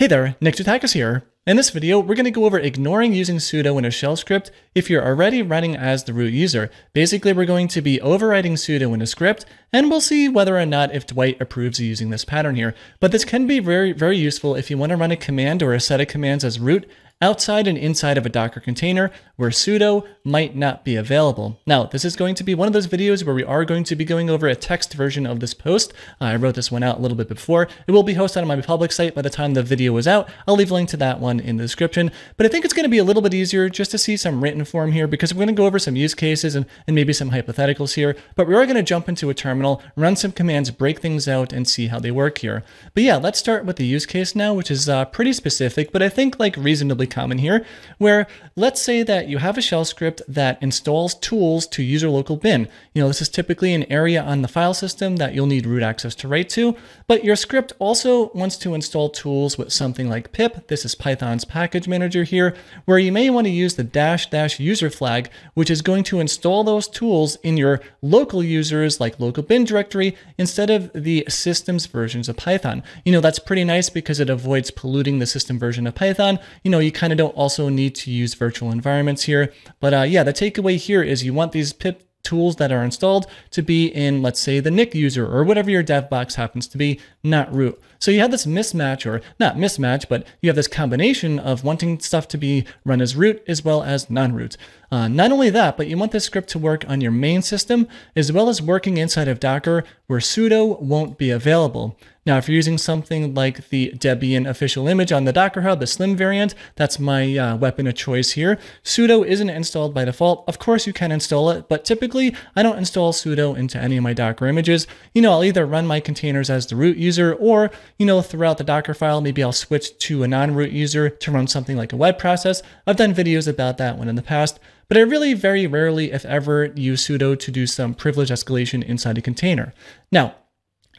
Hey there, Nick Janetakis here. In this video, we're going to go over ignoring using sudo in a shell script if you're already running as the root user. Basically, we're going to be overriding sudo in a script, and we'll see whether or not if Dwight approves of using this pattern here. But this can be very, very useful if you want to run a command or a set of commands as root outside and inside of a Docker container where sudo might not be available. Now, this is going to be one of those videos where we are going to be going over a text version of this post. I wrote this one out a little bit before. It will be hosted on my public site by the time the video is out. I'll leave a link to that one in the description. But I think it's going to be a little bit easier just to see some written form here because we're going to go over some use cases and, and maybe some hypotheticals here. But we are going to jump into a terminal, run some commands, break things out, and see how they work here. But yeah, let's start with the use case now, which is uh, pretty specific, but I think like reasonably common here, where let's say that you have a shell script that installs tools to user local bin. You know, this is typically an area on the file system that you'll need root access to write to, but your script also wants to install tools with something like pip. This is Python's package manager here, where you may want to use the dash dash user flag, which is going to install those tools in your local users like local bin directory instead of the system's versions of Python. You know, that's pretty nice because it avoids polluting the system version of Python. You know, you kind of don't also need to use virtual environments here. But uh, yeah, the takeaway here is you want these pip tools that are installed to be in, let's say, the Nick user or whatever your dev box happens to be, not root. So you have this mismatch, or not mismatch, but you have this combination of wanting stuff to be run as root as well as non-root. Uh, not only that, but you want this script to work on your main system as well as working inside of Docker where sudo won't be available. Now, if you're using something like the Debian official image on the Docker Hub, the Slim variant, that's my uh, weapon of choice here. sudo isn't installed by default. Of course, you can install it, but typically I don't install sudo into any of my Docker images. You know, I'll either run my containers as the root user or you know, throughout the Docker file, maybe I'll switch to a non-root user to run something like a web process. I've done videos about that one in the past, but I really very rarely, if ever, use sudo to do some privilege escalation inside a container. Now,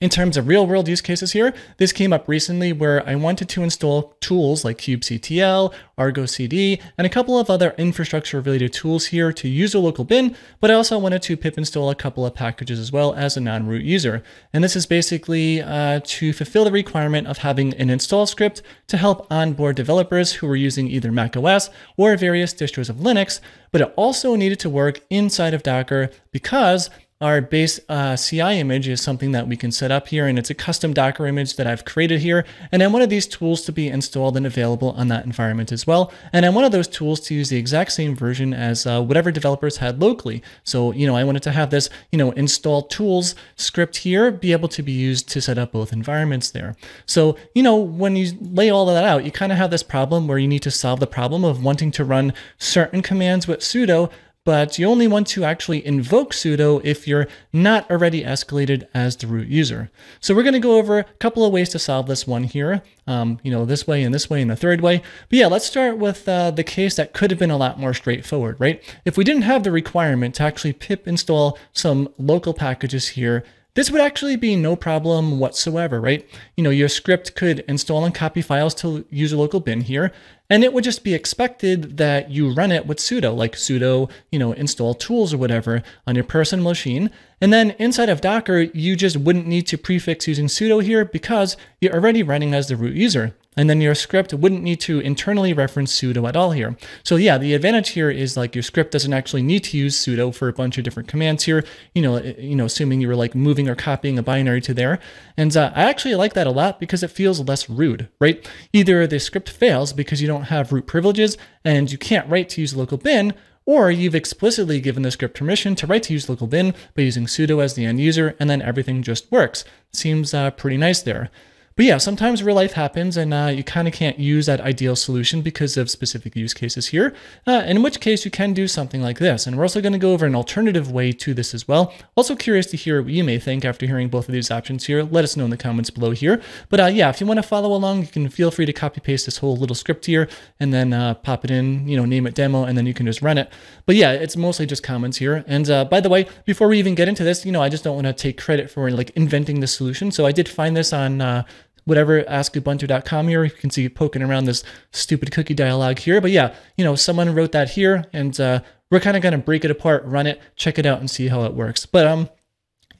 in terms of real world use cases here, this came up recently where I wanted to install tools like kubectl, Argo CD, and a couple of other infrastructure related tools here to use a local bin, but I also wanted to pip install a couple of packages as well as a non-root user. And this is basically uh, to fulfill the requirement of having an install script to help onboard developers who were using either macOS or various distros of Linux, but it also needed to work inside of Docker because our base uh, CI image is something that we can set up here, and it's a custom Docker image that I've created here. And I wanted these tools to be installed and available on that environment as well. And I wanted those tools to use the exact same version as uh, whatever developers had locally. So, you know, I wanted to have this, you know, install tools script here be able to be used to set up both environments there. So, you know, when you lay all of that out, you kind of have this problem where you need to solve the problem of wanting to run certain commands with sudo but you only want to actually invoke sudo if you're not already escalated as the root user. So we're going to go over a couple of ways to solve this one here, um, you know, this way and this way and the third way. But yeah, let's start with uh, the case that could have been a lot more straightforward, right? If we didn't have the requirement to actually pip install some local packages here, this would actually be no problem whatsoever, right? You know, your script could install and copy files to user local bin here, and it would just be expected that you run it with sudo, like sudo, you know, install tools or whatever on your personal machine. And then inside of Docker, you just wouldn't need to prefix using sudo here because you're already running as the root user. And then your script wouldn't need to internally reference sudo at all here. So yeah, the advantage here is like your script doesn't actually need to use sudo for a bunch of different commands here, you know, you know, assuming you were like moving or copying a binary to there. And uh, I actually like that a lot because it feels less rude, right? Either the script fails because you don't have root privileges and you can't write to use local bin, or you've explicitly given the script permission to write to use local bin by using sudo as the end user, and then everything just works. Seems uh, pretty nice there. But yeah, sometimes real life happens and uh, you kind of can't use that ideal solution because of specific use cases here, uh, in which case you can do something like this. And we're also going to go over an alternative way to this as well. Also curious to hear what you may think after hearing both of these options here. Let us know in the comments below here. But uh, yeah, if you want to follow along, you can feel free to copy paste this whole little script here and then uh, pop it in, you know, name it demo, and then you can just run it. But yeah, it's mostly just comments here. And uh, by the way, before we even get into this, you know, I just don't want to take credit for like inventing the solution. So I did find this on uh, whatever, askubuntu.com here. You can see poking around this stupid cookie dialog here. But yeah, you know, someone wrote that here and uh, we're kind of going to break it apart, run it, check it out and see how it works. But um,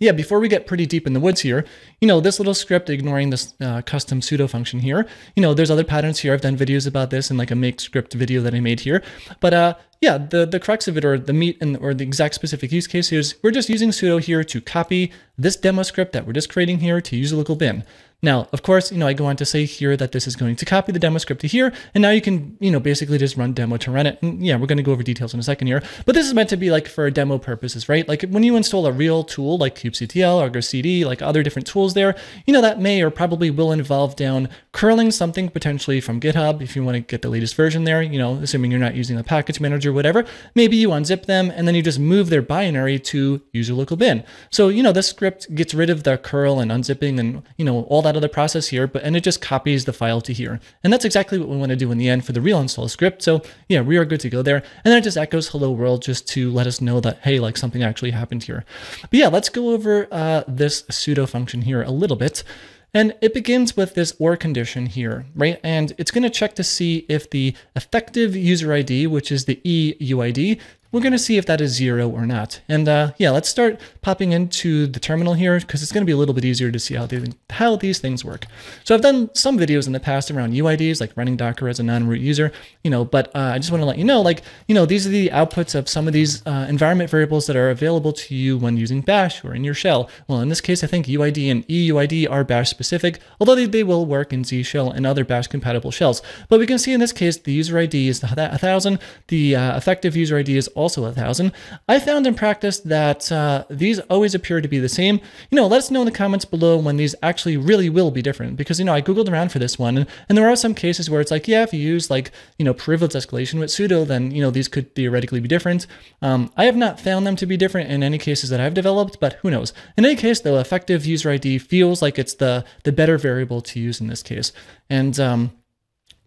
yeah, before we get pretty deep in the woods here, you know, this little script ignoring this uh, custom sudo function here, you know, there's other patterns here. I've done videos about this in like a make script video that I made here. But uh, yeah, the, the crux of it or the meat and or the exact specific use case is we're just using sudo here to copy this demo script that we're just creating here to use a local bin. Now, of course, you know, I go on to say here that this is going to copy the demo script to here, and now you can, you know, basically just run demo to run it. And yeah, we're going to go over details in a second here, but this is meant to be like for demo purposes, right? Like when you install a real tool like kubectl, Argo CD, like other different tools there, you know, that may or probably will involve down curling something potentially from GitHub if you want to get the latest version there, you know, assuming you're not using the package manager, whatever. Maybe you unzip them and then you just move their binary to user local bin. So, you know, this script gets rid of the curl and unzipping and, you know, all that other process here, but and it just copies the file to here. And that's exactly what we want to do in the end for the real install script. So yeah, we are good to go there. And then it just echoes hello world just to let us know that, hey, like something actually happened here. But yeah, let's go over uh, this sudo function here a little bit. And it begins with this OR condition here, right? And it's going to check to see if the effective user ID, which is the EUID, we're going to see if that is zero or not. And uh, yeah, let's start popping into the terminal here because it's going to be a little bit easier to see how, they, how these things work. So I've done some videos in the past around UIDs, like running Docker as a non-root user, you know, but uh, I just want to let you know, like, you know, these are the outputs of some of these uh, environment variables that are available to you when using bash or in your shell. Well, in this case, I think UID and EUID are bash specific, although they, they will work in Z shell and other bash compatible shells. But we can see in this case, the user ID is 1000, the uh, effective user ID is also a thousand. I found in practice that uh, these always appear to be the same. You know, let us know in the comments below when these actually really will be different because, you know, I Googled around for this one and, and there are some cases where it's like, yeah, if you use like, you know, privilege escalation with sudo, then, you know, these could theoretically be different. Um, I have not found them to be different in any cases that I've developed, but who knows? In any case, the effective user ID feels like it's the, the better variable to use in this case. And, um,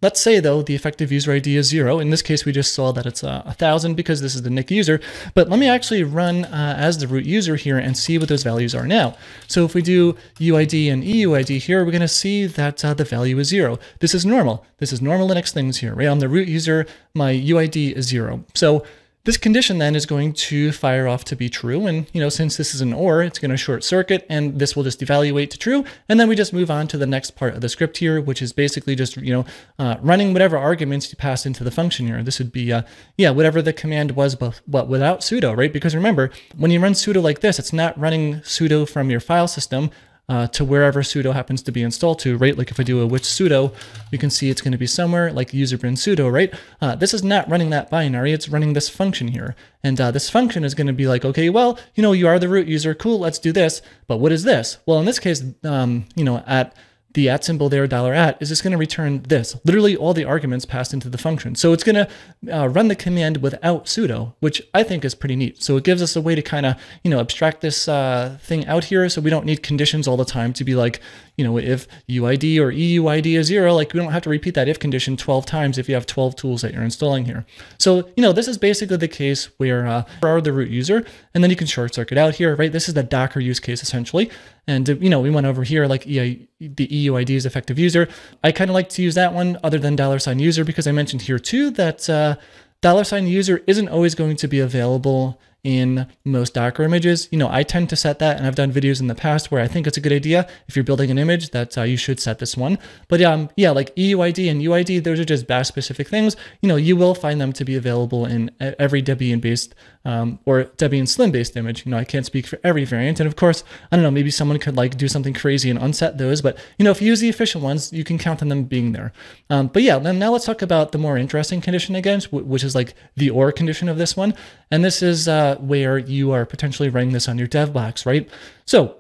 Let's say though the effective user ID is zero. In this case, we just saw that it's uh, a thousand because this is the Nick user. But let me actually run uh, as the root user here and see what those values are now. So if we do UID and EUID here, we're going to see that uh, the value is zero. This is normal. This is normal Linux things here, right? I'm the root user. My UID is zero. So this condition then is going to fire off to be true. And, you know, since this is an OR, it's going to short circuit and this will just evaluate to true. And then we just move on to the next part of the script here, which is basically just, you know, uh, running whatever arguments you pass into the function here. This would be, uh, yeah, whatever the command was, but, but without sudo, right? Because remember, when you run sudo like this, it's not running sudo from your file system uh, to wherever sudo happens to be installed to, right? Like if I do a which sudo, you can see it's going to be somewhere like user bin sudo, right? Uh, this is not running that binary, it's running this function here. And uh, this function is going to be like, okay, well, you know, you are the root user, cool, let's do this. But what is this? Well, in this case, um, you know, at the at symbol there, dollar at, is just going to return this, literally all the arguments passed into the function. So it's going to uh, run the command without sudo, which I think is pretty neat. So it gives us a way to kind of, you know, abstract this uh, thing out here so we don't need conditions all the time to be like, you know, if UID or EUID is zero, like we don't have to repeat that if condition 12 times if you have 12 tools that you're installing here. So, you know, this is basically the case where uh, are the root user, and then you can short circuit out here, right? This is the Docker use case essentially. And, you know, we went over here like EI, the EUID is effective user. I kind of like to use that one other than dollar sign user because I mentioned here too that uh, dollar sign user isn't always going to be available in most Docker images. You know, I tend to set that, and I've done videos in the past where I think it's a good idea. If you're building an image, that uh, you should set this one. But um, yeah, like EUID and UID, those are just bash specific things. You know, you will find them to be available in every Debian-based um, or Debian Slim-based image. You know, I can't speak for every variant, and of course, I don't know, maybe someone could like do something crazy and unset those. But you know, if you use the official ones, you can count on them being there. Um, but yeah, now let's talk about the more interesting condition again, which is like the OR condition of this one, and this is. Uh, where you are potentially running this on your dev box, right? So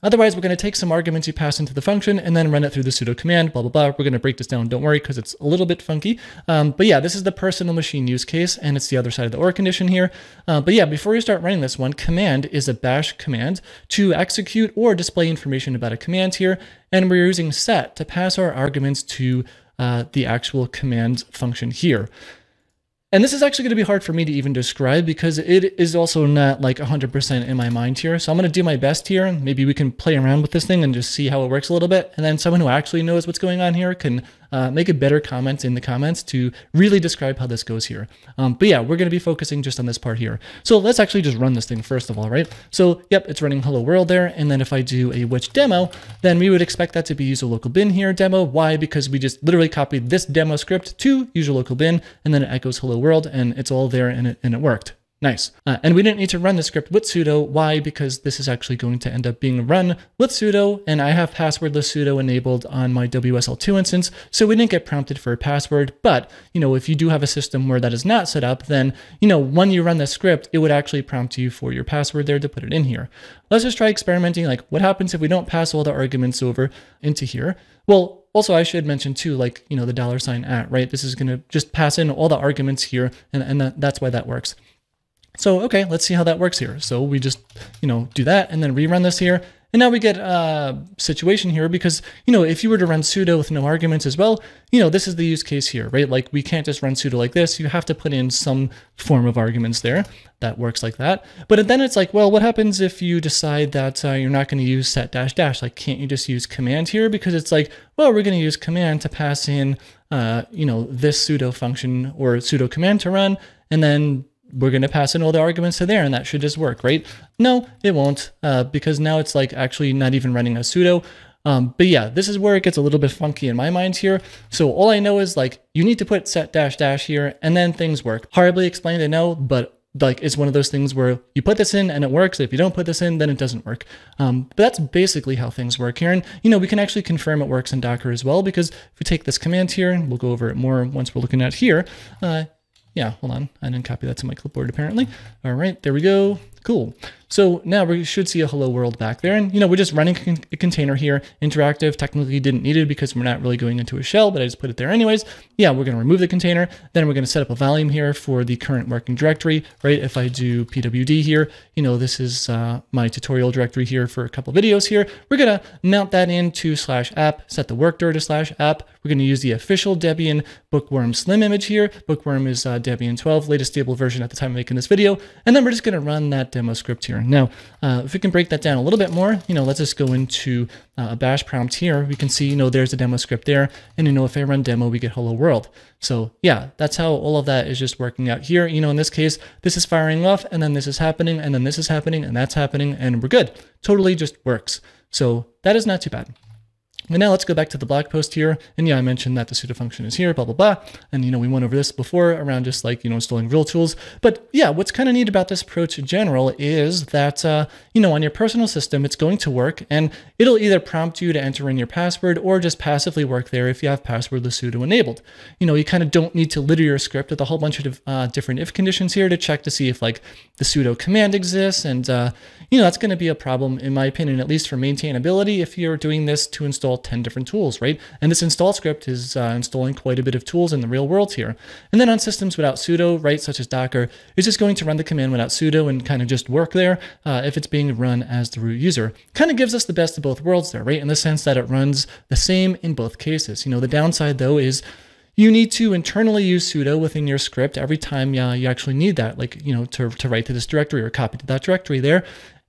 Otherwise, we're going to take some arguments you pass into the function and then run it through the sudo command, blah, blah, blah. We're going to break this down, don't worry, because it's a little bit funky. Um, but yeah, this is the personal machine use case, and it's the other side of the OR condition here. Uh, but yeah, before you start running this one, command is a bash command to execute or display information about a command here, and we're using set to pass our arguments to uh, the actual command function here. And this is actually going to be hard for me to even describe because it is also not like 100% in my mind here. So I'm going to do my best here. Maybe we can play around with this thing and just see how it works a little bit. And then someone who actually knows what's going on here can uh, make a better comment in the comments to really describe how this goes here. Um, but yeah, we're going to be focusing just on this part here. So let's actually just run this thing first of all, right? So yep, it's running hello world there. And then if I do a which demo, then we would expect that to be user local bin here demo. Why? Because we just literally copied this demo script to user local bin and then it echoes hello world and it's all there and it, and it worked. Nice. Uh, and we didn't need to run the script with sudo. Why? Because this is actually going to end up being run with sudo, and I have passwordless sudo enabled on my WSL2 instance, so we didn't get prompted for a password. But, you know, if you do have a system where that is not set up, then, you know, when you run the script, it would actually prompt you for your password there to put it in here. Let's just try experimenting, like what happens if we don't pass all the arguments over into here? Well, also I should mention too, like, you know, the dollar sign at, right? This is going to just pass in all the arguments here, and, and that, that's why that works. So, okay, let's see how that works here. So we just, you know, do that and then rerun this here. And now we get a situation here because, you know, if you were to run sudo with no arguments as well, you know, this is the use case here, right? Like we can't just run sudo like this. You have to put in some form of arguments there that works like that. But then it's like, well, what happens if you decide that uh, you're not going to use set dash dash? Like, can't you just use command here? Because it's like, well, we're going to use command to pass in, uh, you know, this sudo function or sudo command to run. And then we're going to pass in all the arguments to there and that should just work, right? No, it won't uh, because now it's like actually not even running a sudo. Um, but yeah, this is where it gets a little bit funky in my mind here. So all I know is like you need to put set dash dash here and then things work. Horribly explained, I know, but like it's one of those things where you put this in and it works. If you don't put this in, then it doesn't work. Um, but that's basically how things work here. And you know, we can actually confirm it works in Docker as well because if we take this command here, and we'll go over it more once we're looking at here, uh, yeah, hold on. I didn't copy that to my clipboard apparently. All right, there we go. Cool. So now we should see a hello world back there. And, you know, we're just running a container here. Interactive technically didn't need it because we're not really going into a shell, but I just put it there anyways. Yeah, we're going to remove the container. Then we're going to set up a volume here for the current working directory, right? If I do pwd here, you know, this is uh, my tutorial directory here for a couple videos here. We're going to mount that into slash app, set the work to slash app. We're going to use the official Debian Bookworm Slim image here. Bookworm is uh, Debian 12, latest stable version at the time of making this video. And then we're just going to run that demo script here. Now, uh, if we can break that down a little bit more, you know, let's just go into uh, a bash prompt here. We can see, you know, there's a demo script there. And, you know, if I run demo, we get hello world. So yeah, that's how all of that is just working out here. You know, in this case, this is firing off and then this is happening and then this is happening and that's happening and we're good. Totally just works. So that is not too bad. And now let's go back to the blog post here. And yeah, I mentioned that the sudo function is here, blah, blah, blah. And, you know, we went over this before around just like, you know, installing real tools. But yeah, what's kind of neat about this approach in general is that, uh, you know, on your personal system, it's going to work and it'll either prompt you to enter in your password or just passively work there if you have passwordless sudo enabled. You know, you kind of don't need to litter your script with a whole bunch of uh, different if conditions here to check to see if like the sudo command exists. And, uh, you know, that's going to be a problem in my opinion, at least for maintainability if you're doing this to install 10 different tools, right? And this install script is uh, installing quite a bit of tools in the real world here. And then on systems without sudo, right, such as Docker, it's just going to run the command without sudo and kind of just work there uh, if it's being run as the root user. Kind of gives us the best of both worlds there, right? In the sense that it runs the same in both cases. You know, the downside though is you need to internally use sudo within your script every time uh, you actually need that, like, you know, to, to write to this directory or copy to that directory there.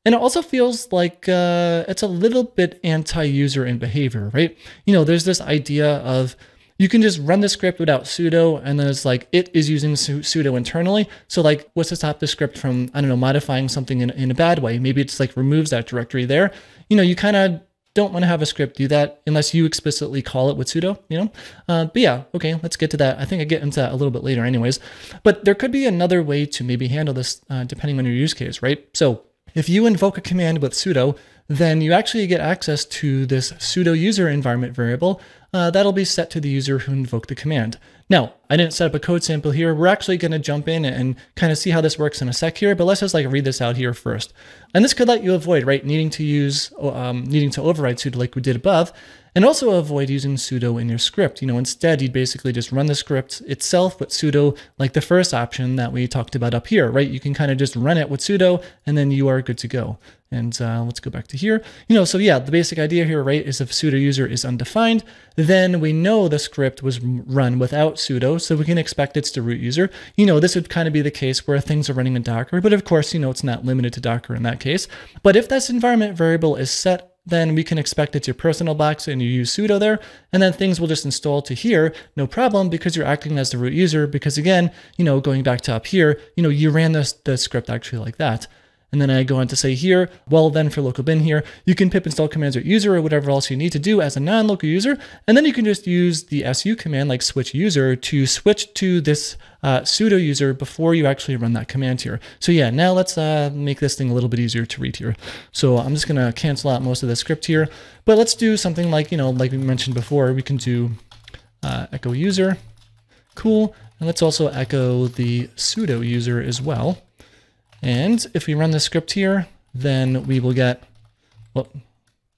And it also feels like uh, it's a little bit anti-user in behavior, right? You know, there's this idea of you can just run the script without sudo and then it's like it is using sudo internally. So like what's to stop the script from, I don't know, modifying something in, in a bad way? Maybe it's like removes that directory there. You know, you kind of don't want to have a script do that unless you explicitly call it with sudo, you know? Uh, but yeah, okay, let's get to that. I think I get into that a little bit later anyways. But there could be another way to maybe handle this uh, depending on your use case, right? So if you invoke a command with sudo, then you actually get access to this sudo user environment variable uh, that'll be set to the user who invoked the command. Now, I didn't set up a code sample here. We're actually going to jump in and kind of see how this works in a sec here, but let's just like read this out here first. And this could let you avoid, right, needing to use, um, needing to override sudo like we did above, and also avoid using sudo in your script. You know, instead, you'd basically just run the script itself with sudo, like the first option that we talked about up here, right? You can kind of just run it with sudo, and then you are good to go. And uh, let's go back to here. You know, so yeah, the basic idea here, right, is if sudo user is undefined, then we know the script was run without sudo, so we can expect it's the root user. You know, this would kind of be the case where things are running in Docker, but of course, you know, it's not limited to Docker in that case. But if this environment variable is set then we can expect it's your personal box and you use sudo there, and then things will just install to here, no problem, because you're acting as the root user, because again, you know, going back to up here, you know, you ran this, the script actually like that. And then I go on to say here, well, then for local bin here, you can pip install commands root user or whatever else you need to do as a non-local user. And then you can just use the su command like switch user to switch to this uh, sudo user before you actually run that command here. So yeah, now let's uh, make this thing a little bit easier to read here. So I'm just gonna cancel out most of the script here, but let's do something like, you know, like we mentioned before, we can do uh, echo user, cool. And let's also echo the sudo user as well. And if we run the script here, then we will get, well,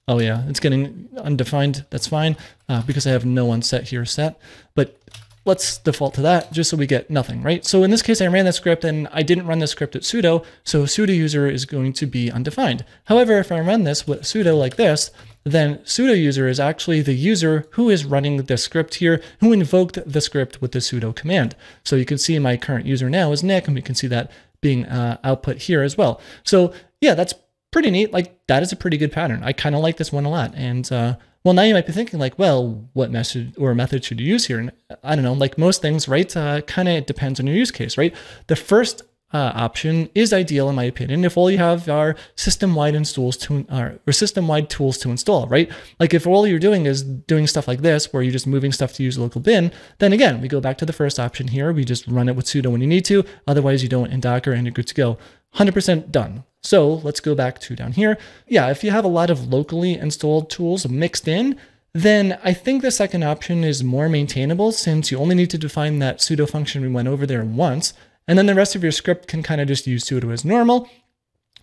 oh yeah, it's getting undefined. That's fine uh, because I have no one set here set. But let's default to that just so we get nothing, right? So in this case, I ran the script and I didn't run the script at sudo, so sudo user is going to be undefined. However, if I run this with sudo like this, then sudo user is actually the user who is running the script here, who invoked the script with the sudo command. So you can see my current user now is Nick, and we can see that being uh, output here as well. So yeah, that's pretty neat. Like that is a pretty good pattern. I kind of like this one a lot. And uh, well, now you might be thinking like, well, what method or method should you use here? And I don't know, like most things, right? Uh, kind of depends on your use case, right? The first uh, option is ideal in my opinion if all you have are system-wide installs to uh, or system-wide tools to install, right? Like if all you're doing is doing stuff like this, where you're just moving stuff to use a local bin, then again, we go back to the first option here. We just run it with sudo when you need to. Otherwise, you don't in Docker and you're good to go. 100% done. So let's go back to down here. Yeah, if you have a lot of locally installed tools mixed in, then I think the second option is more maintainable since you only need to define that sudo function we went over there once. And then the rest of your script can kind of just use sudo as normal.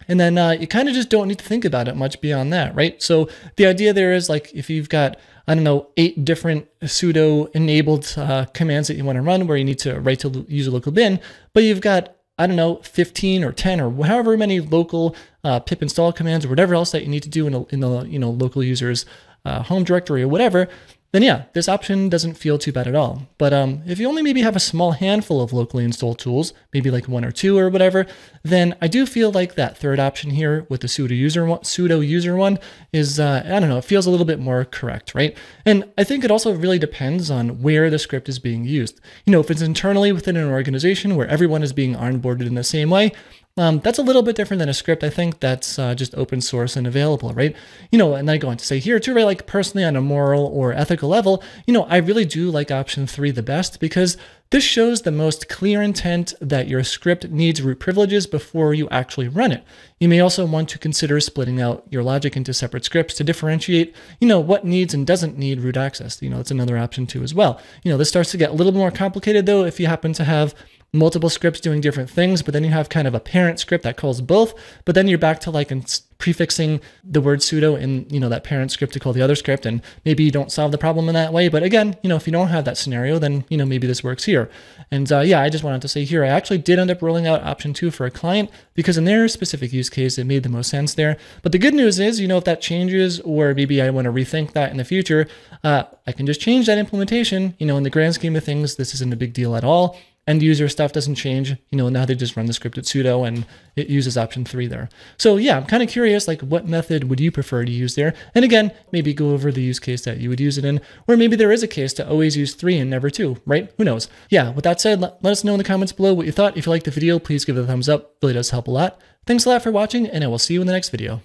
And then uh, you kind of just don't need to think about it much beyond that, right? So the idea there is like if you've got, I don't know, eight different sudo enabled uh, commands that you want to run where you need to write to use a local bin, but you've got, I don't know, 15 or 10 or however many local uh, pip install commands or whatever else that you need to do in, a, in the you know local user's uh, home directory or whatever, then yeah, this option doesn't feel too bad at all. But um, if you only maybe have a small handful of locally installed tools, maybe like one or two or whatever, then I do feel like that third option here with the sudo user one, sudo user one is, uh, I don't know, it feels a little bit more correct, right? And I think it also really depends on where the script is being used. You know, if it's internally within an organization where everyone is being onboarded in the same way, um, that's a little bit different than a script. I think that's uh, just open source and available, right? You know, and I go on to say here too, right? Like personally on a moral or ethical level, you know, I really do like option three the best because this shows the most clear intent that your script needs root privileges before you actually run it. You may also want to consider splitting out your logic into separate scripts to differentiate, you know, what needs and doesn't need root access. You know, that's another option too as well. You know, this starts to get a little more complicated though if you happen to have multiple scripts doing different things, but then you have kind of a parent script that calls both, but then you're back to like prefixing the word sudo in, you know, that parent script to call the other script, and maybe you don't solve the problem in that way. But again, you know, if you don't have that scenario, then, you know, maybe this works here. And uh, yeah, I just wanted to say here, I actually did end up rolling out option two for a client because in their specific use case, it made the most sense there. But the good news is, you know, if that changes or maybe I want to rethink that in the future, uh, I can just change that implementation. You know, in the grand scheme of things, this isn't a big deal at all end user stuff doesn't change. You know, now they just run the script at sudo and it uses option three there. So yeah, I'm kind of curious, like what method would you prefer to use there? And again, maybe go over the use case that you would use it in, or maybe there is a case to always use three and never two, right? Who knows? Yeah, with that said, let, let us know in the comments below what you thought. If you liked the video, please give it a thumbs up. It really does help a lot. Thanks a lot for watching, and I will see you in the next video.